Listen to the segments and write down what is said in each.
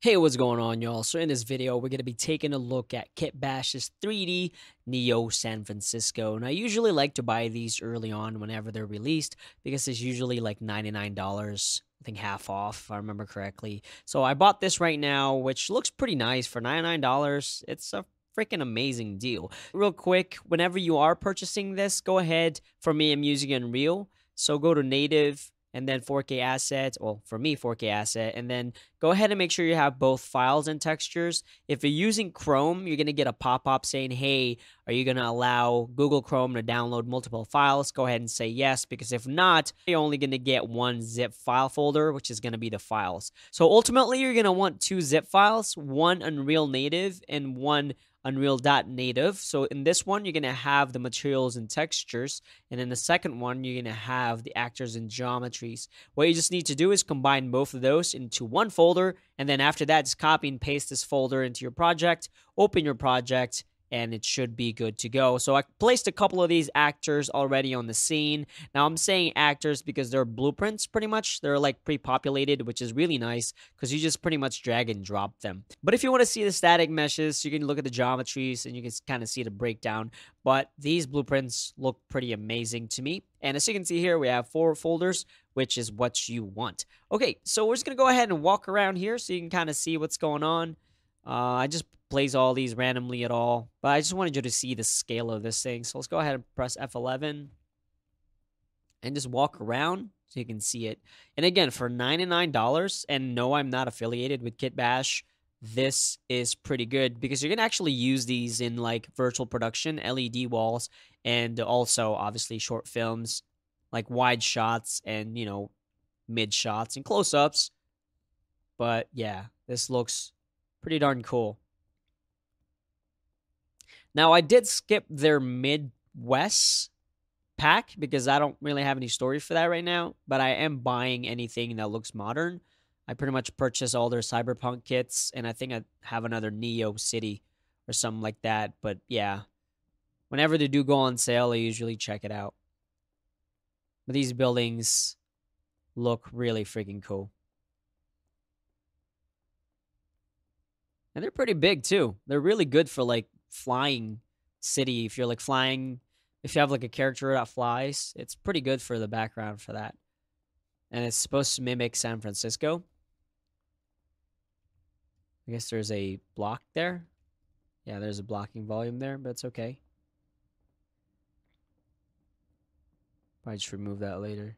Hey, what's going on, y'all? So in this video, we're going to be taking a look at Kit Bash's 3D Neo San Francisco. And I usually like to buy these early on whenever they're released because it's usually like $99, I think half off, if I remember correctly. So I bought this right now, which looks pretty nice for $99. It's a freaking amazing deal. Real quick, whenever you are purchasing this, go ahead. For me, I'm using Unreal. So go to native and then 4K asset, well, for me, 4K asset, and then go ahead and make sure you have both files and textures. If you're using Chrome, you're going to get a pop-up saying, hey, are you going to allow Google Chrome to download multiple files? Go ahead and say yes, because if not, you're only going to get one zip file folder, which is going to be the files. So ultimately, you're going to want two zip files, one Unreal Native and one Unreal.native. So in this one, you're going to have the materials and textures. And in the second one, you're going to have the actors and geometries. What you just need to do is combine both of those into one folder. And then after that, just copy and paste this folder into your project, open your project, and it should be good to go. So I placed a couple of these actors already on the scene. Now I'm saying actors because they're blueprints pretty much. They're like pre-populated, which is really nice because you just pretty much drag and drop them. But if you want to see the static meshes, you can look at the geometries and you can kind of see the breakdown. But these blueprints look pretty amazing to me. And as you can see here, we have four folders, which is what you want. Okay, so we're just going to go ahead and walk around here so you can kind of see what's going on. Uh, I just plays all these randomly at all. But I just wanted you to see the scale of this thing. So let's go ahead and press F11 and just walk around so you can see it. And again, for $99, and no, I'm not affiliated with Kitbash, this is pretty good because you're going to actually use these in like virtual production, LED walls, and also obviously short films, like wide shots and, you know, mid shots and close ups. But yeah, this looks pretty darn cool. Now, I did skip their Midwest pack because I don't really have any story for that right now, but I am buying anything that looks modern. I pretty much purchase all their Cyberpunk kits, and I think I have another Neo City or something like that. But yeah, whenever they do go on sale, I usually check it out. But these buildings look really freaking cool. And they're pretty big too. They're really good for like flying city. If you're like flying, if you have like a character that flies, it's pretty good for the background for that. And it's supposed to mimic San Francisco. I guess there's a block there. Yeah, there's a blocking volume there, but it's okay. Probably just remove that later.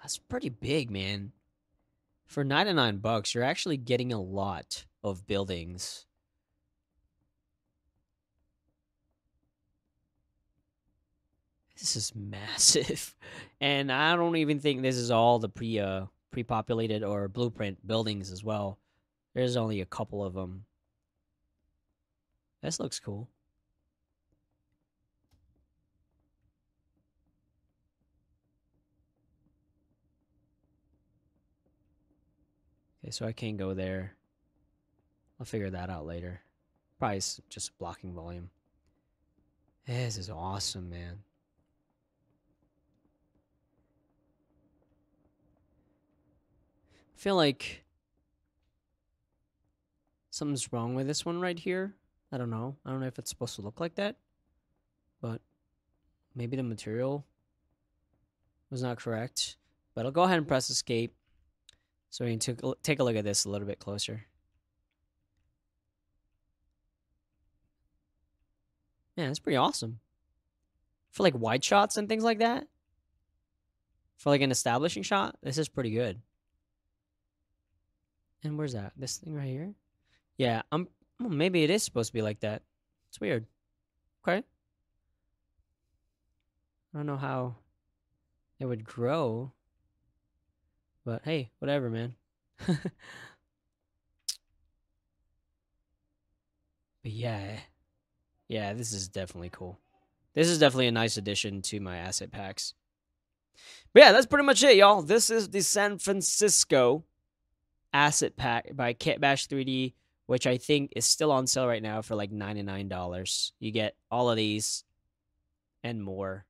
That's pretty big, man. For 99 bucks, you're actually getting a lot of buildings. This is massive. And I don't even think this is all the pre uh, pre-populated or blueprint buildings as well. There's only a couple of them. This looks cool. Okay, so I can't go there. I'll figure that out later. Probably just blocking volume. Eh, this is awesome, man. I feel like something's wrong with this one right here. I don't know. I don't know if it's supposed to look like that. But maybe the material was not correct. But I'll go ahead and press escape. So we can take a look at this a little bit closer. Yeah, that's pretty awesome. For like wide shots and things like that. For like an establishing shot, this is pretty good. And where's that? This thing right here? Yeah, I'm well, maybe it is supposed to be like that. It's weird. Okay. I don't know how it would grow. But hey, whatever, man. but yeah. Yeah, this is definitely cool. This is definitely a nice addition to my asset packs. But yeah, that's pretty much it, y'all. This is the San Francisco asset pack by Kitbash 3D, which I think is still on sale right now for like $99. You get all of these and more.